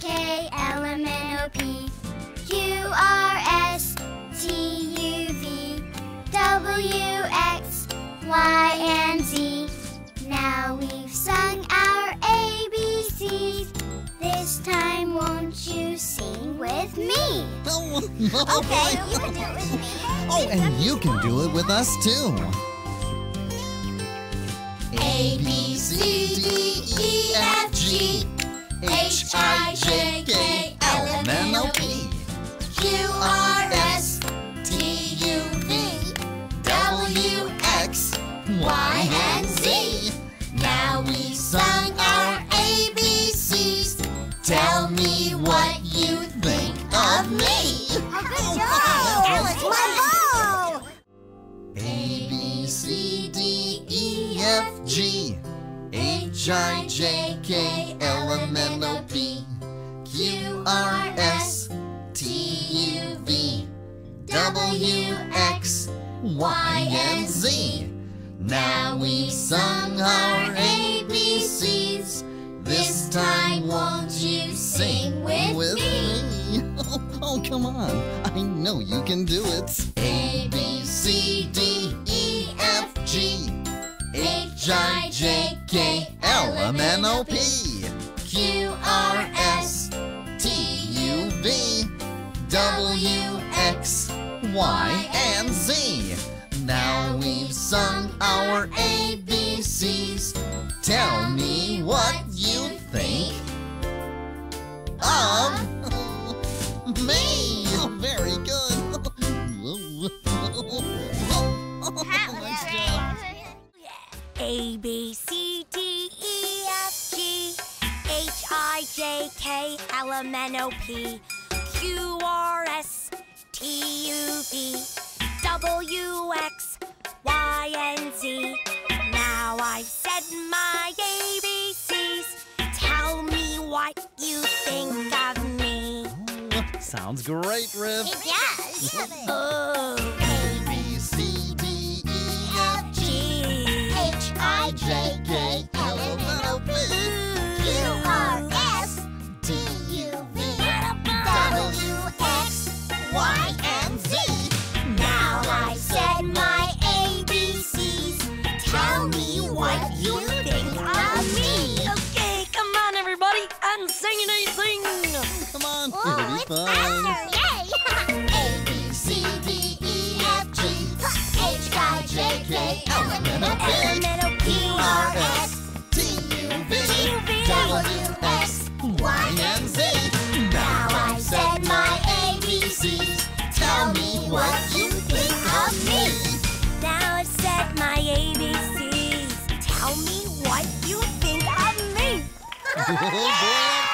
K L M N O P Q R S T U V W X Y and Z. Now we've sung our ABCs. This time won't you sing with me? Oh, okay, you can do it with me. Oh, and you can do it with us too. A B C D E F G Y, and Z. Now we've sung our ABCs. Tell me what you think of me. Oh, job! That was! A, B, C, D, E, F, G, H, I, J, K, L, M, N, O, P, Q, R, S, T, U, V, W, X, Y, and Z. Now we've sung our ABCs. This time, won't you sing with, me? Oh, oh, come on. I know you can do it. A, B, C, D, E, F, G, H, I, J, K, L, M, N, O, P, Q, R, S, T, U, V, W, X, Y, and Z. Now we've sung our ABCs. Tell me what you think of me. Very good. A B C D E F G H I J K L M N O P Q R S Sounds great, Riff. Yes. Oh, fun. faster! Yay! A, B, C, D, E, F, G, H, I, J, K, L, M, N, O, P, L M N O P Q, R, S, T, U, V, W, X, Y, and Z. Now I've said my. Tell me what you think of me. Now I've said my. Tell me what you think of me. Oh, boy,